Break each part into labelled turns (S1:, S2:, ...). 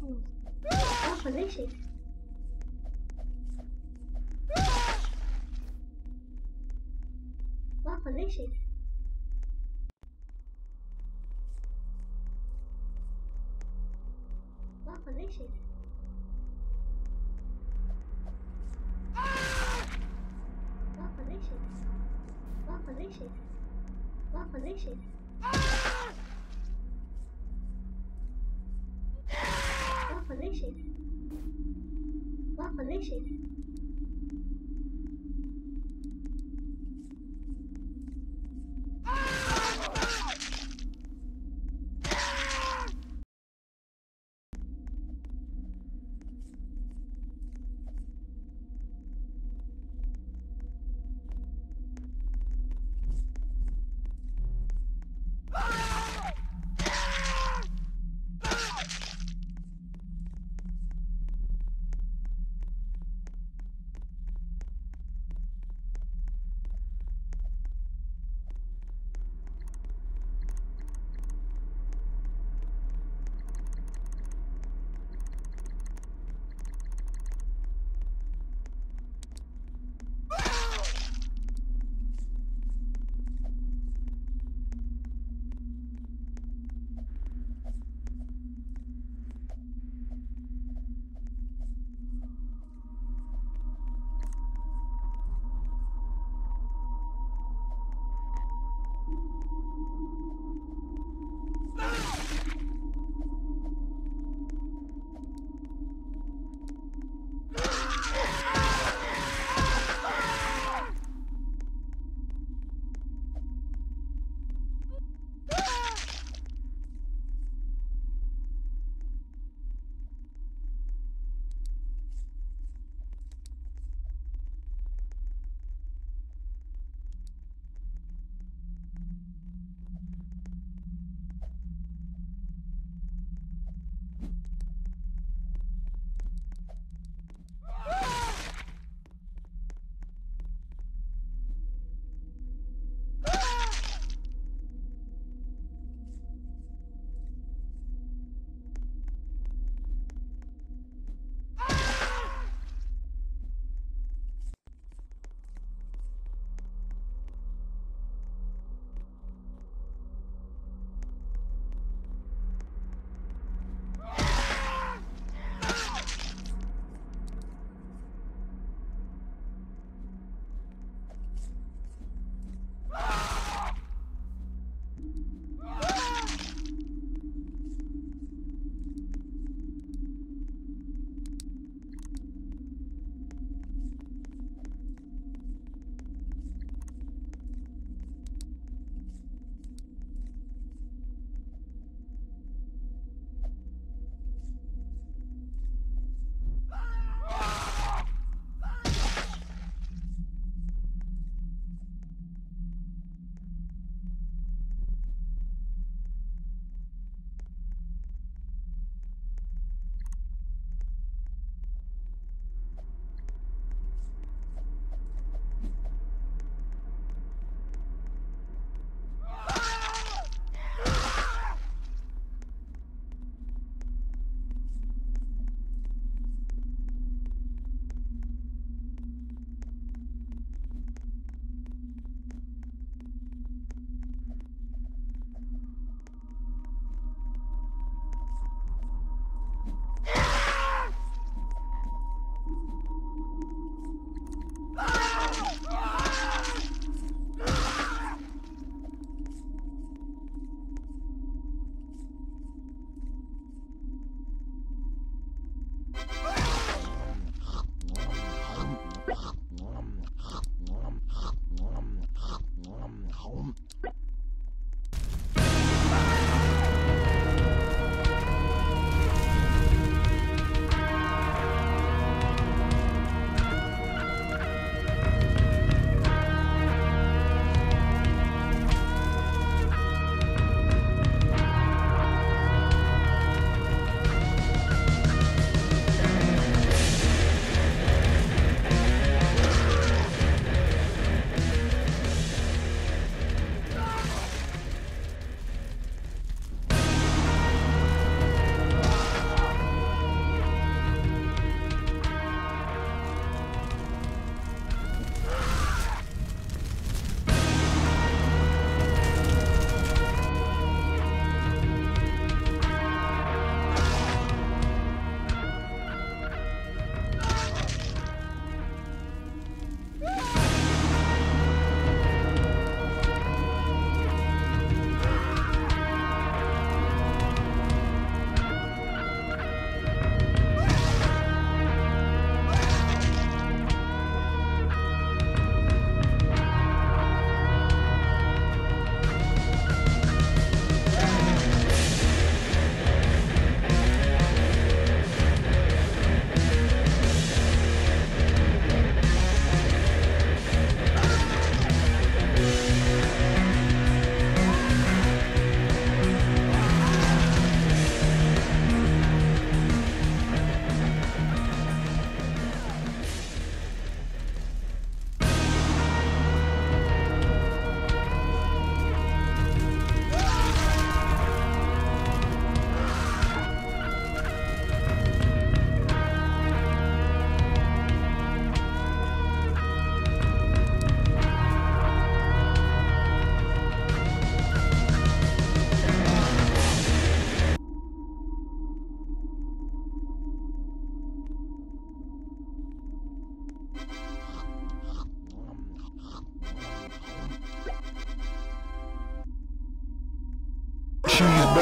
S1: Rafa, deixa isso. Rafa, deixa isso. Rafa, deixa isso. Rafa, deixa isso. Rafa, deixa isso. Rafa, deixa isso. 谁？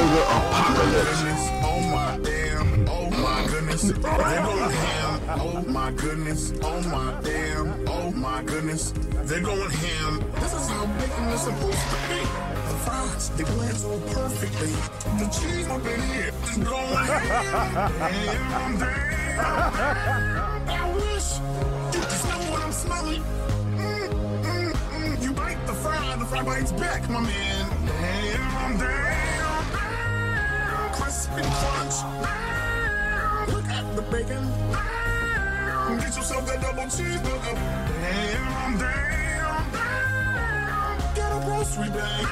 S1: Cheeseburger apocalypse.
S2: Oh my damn, oh my goodness, they go ham. Oh my goodness, oh my damn, oh my goodness, they're going ham. This is how bacon is supposed to be. The fries, they blend so perfectly. The cheese up in here is going ham. Damn, damn. I wish you could smell what I'm smelling. Mm, mm, mm. You bite the fry, the fry bites back, my man. Damn, damn crunch. Look at the bacon. Get yourself that double cheeseburger. Damn, damn, damn. Get a grocery bag.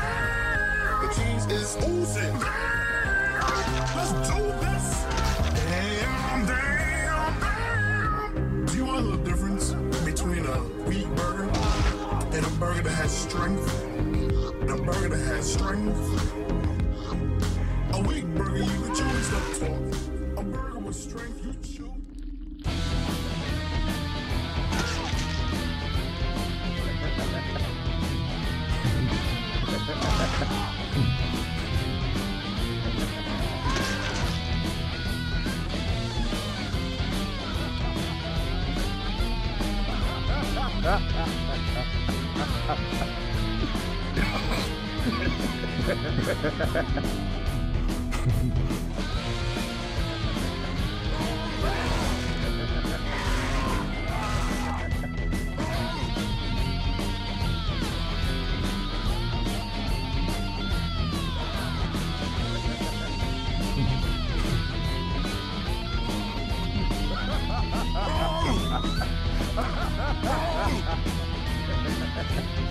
S2: The cheese is oozing. Let's do this. Damn, damn. Do you want the difference between a wheat burger and a burger that has strength? And a burger that has strength. Burger, you can stuff talk. A burger with strength, you chew. Ha ha ha!